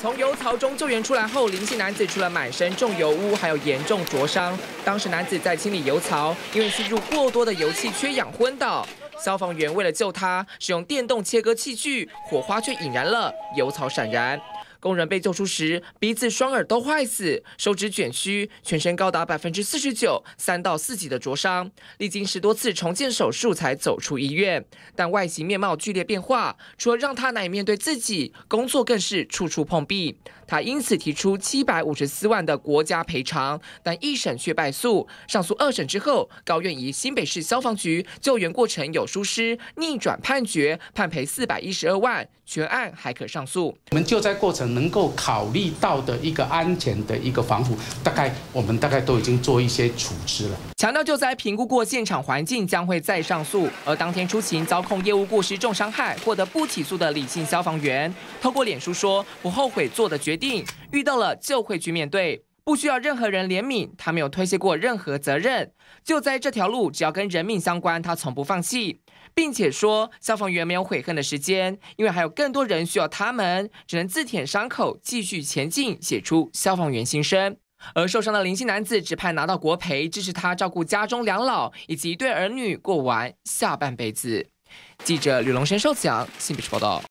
从油槽中救援出来后，林姓男子除了满身重油污，还有严重灼伤。当时男子在清理油槽，因为吸入过多的油气，缺氧昏倒。消防员为了救他，使用电动切割器具，火花却引燃了，油槽闪燃。工人被救出时，鼻子、双耳都坏死，手指卷曲，全身高达百分之四十九，三到四级的灼伤，历经十多次重建手术才走出医院。但外形面貌剧烈变化，除了让他难以面对自己，工作更是处处碰壁。他因此提出七百五十四万的国家赔偿，但一审却败诉。上诉二审之后，高院以新北市消防局救援过程有疏失，逆转判决，判赔四百一十二万，全案还可上诉。我们救灾过程能够考虑到的一个安全的一个防护，大概我们大概都已经做一些处置了。强调救灾评估过现场环境，将会再上诉。而当天出勤遭控业务过失重伤害，获得不起诉的李姓消防员，透过脸书说不后悔做的决定，遇到了就会去面对，不需要任何人怜悯，他没有推卸过任何责任。就在这条路，只要跟人命相关，他从不放弃，并且说消防员没有悔恨的时间，因为还有更多人需要他们，只能自舔伤口，继续前进，写出消防员心声。而受伤的林姓男子只盼拿到国赔，支持他照顾家中两老以及一对儿女过完下半辈子。记者吕龙生受奖，新北市报道。